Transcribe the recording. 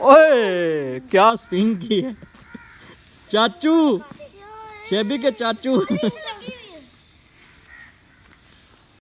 ओए क्या स्पिन की है? चाचू शेबी के चाचू।